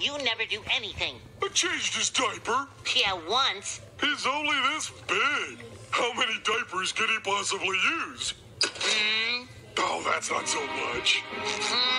You never do anything. I changed his diaper. Yeah, once. He's only this big. How many diapers could he possibly use? Mm, Oh, that's not so much. mm,